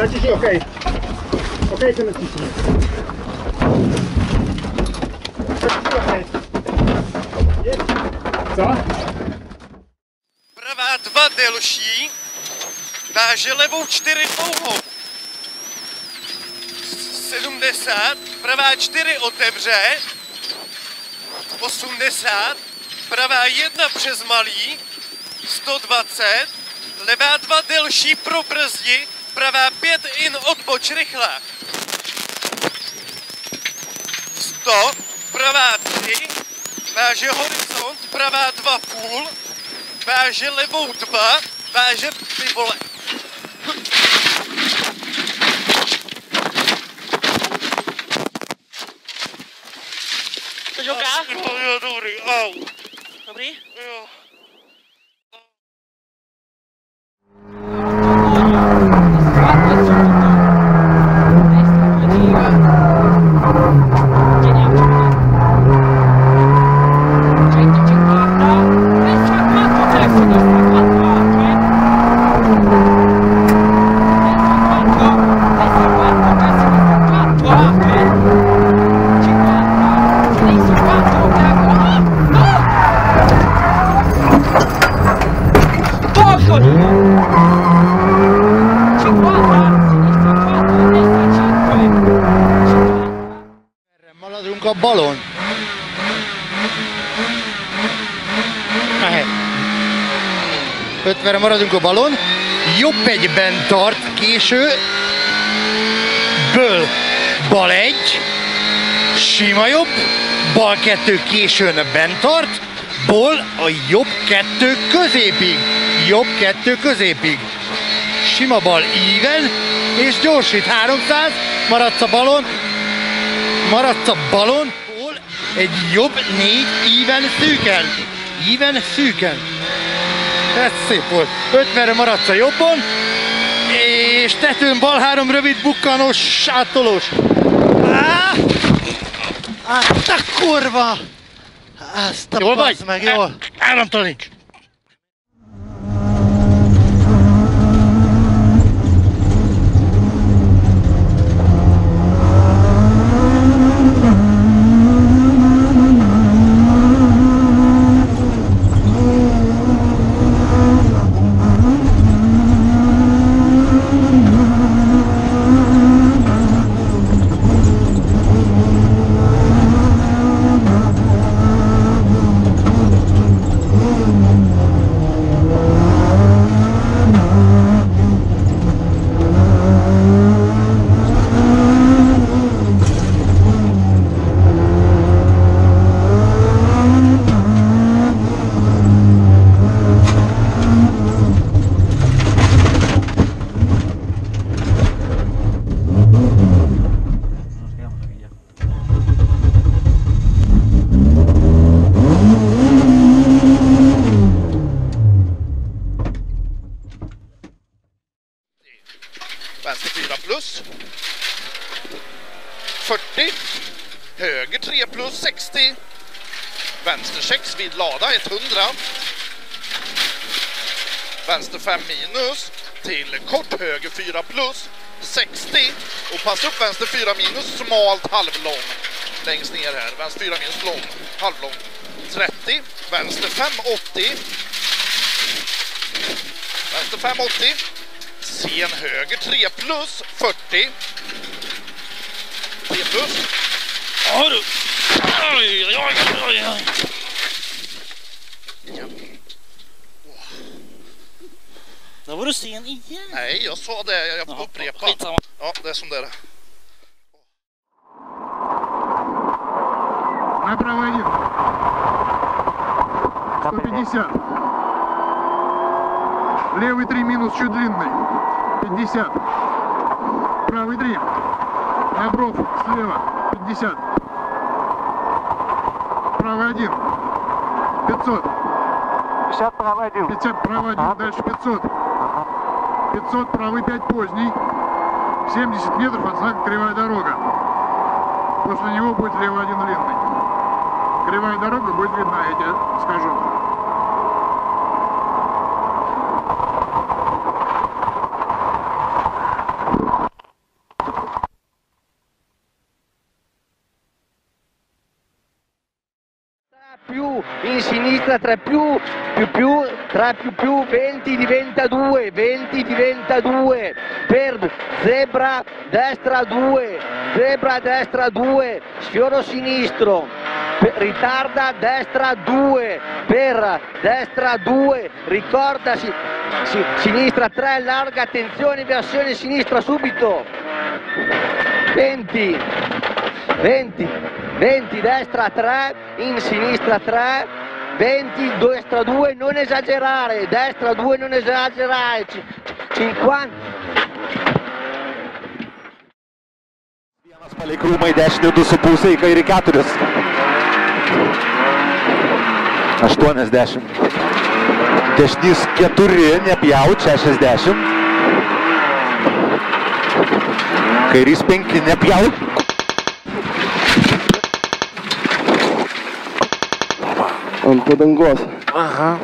Naciśnij OK. OK, OK. Jest. Co? Pravá dva delší, váže levou čtyři dlouhou. 70, pravá čtyři otevře, 80, pravá jedna přes malý, 120, levá dva delší pro brzdi, pravá pět in odboč rychle. 100, pravá 3, váže horizont, pravá 2,5, váže levou 2, váže ty vole. Chceš oká? Jo, jo, dobrý, au. Dobrý? Jo. Mehet. 50-re maradunk a balon. Jobb egyben tart késő. Ből bal egy. Sima jobb. Bal kettő későn bent tart. Ból a jobb kettő középig. Jobb kettő középig. Sima bal íven. És gyorsít 300. Maradsz a balon. Maradsz a balon. Ból egy jobb négy íven szűken. Íven szűken. Ez szép volt. 50-re maradsz a jobbon, és tetőn bal három rövid bukkanós áttolós. Á! A kurva! Azt a Jól vagy? meg, jól. Áramtalan nincs. Plus. 40. Höger 3 plus 60. Vänster 6 vid lada 100. Vänster 5 minus till kort höger 4 plus 60. Och pass upp vänster 4 minus smalt halvlång. Längst ner här. Vänster 4 minus lång. Halvlång. 30. Vänster 5 80. Vänster 5 80. Sen höger 3 plus 40. 3 plus. Ja du. Oj, oj, oj, oj, oj. Ja. Då var du sen igen. Nej, jag sa det. Jag får Jaha, upprepa. Skitsamma. Ja, det är som det är. Направо один. 150. Левый 3 минус, чуть длинный. 50. Правый 3. Набров слева. 50. Правый 1. 500. 50 правый один. 50, правый 1. Дальше 500. 500, правый 5 поздний. 70 метров от знака кривая дорога. После него будет левый один длинный. Кривая дорога будет видна, я тебе скажу. Sinistra 3 più, più più, 3 più più, 20 diventa 2, 20 diventa 2, per zebra destra 2, zebra destra 2, sfioro sinistro, ritarda destra 2, per destra 2, ricordasi, si- sinistra 3, larga, attenzione, versione sinistra subito, 20, 20, 20 destra 3, in sinistra 3, 20 destra 2, non esagerare, destra 2 non esagerare, ci- 50, Vienas palei krūmą į dešinį, du su pusė, į kairį keturis. 80. Dešinys 4, nepjaut, 60. Kairys 5, nepjaut. on podang głos. Aha.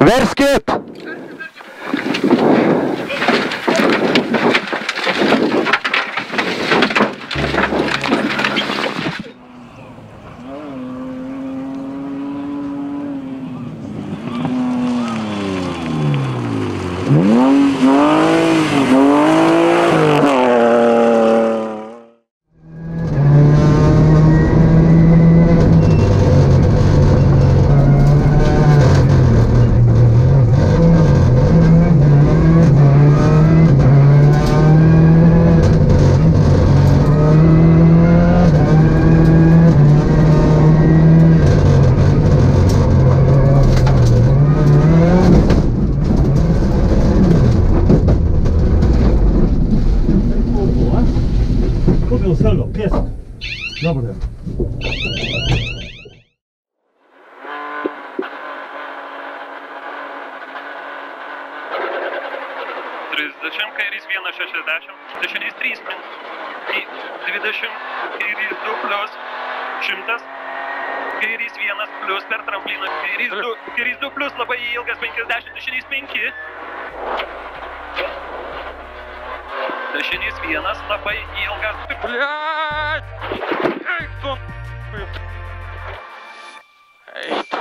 Werskiet! Był solo, pies. Dobre. Trisdešimt kairys vienas šešiasdešimt, dešinys trys min, dvidešimt kairys du plius šimtas, kairys vienas plius per trampliną, kairys du, kairys du plius labai ilgas penkiasdešimt, dešinys penki. Тащенис vienas labai ilgas. Блядь! Eik tu! Eik tu!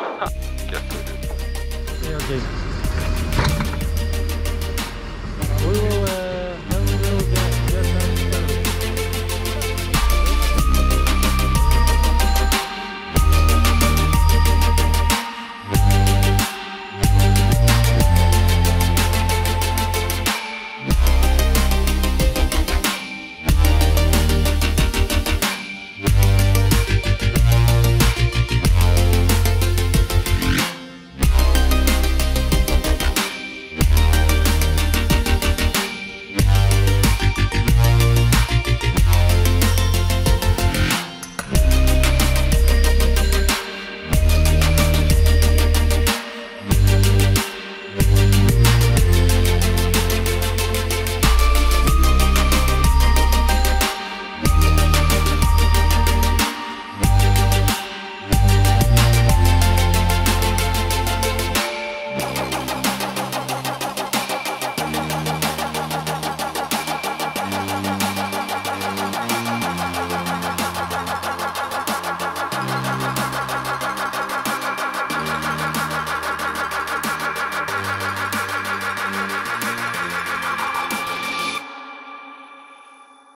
Keturi. Jau geidžiu.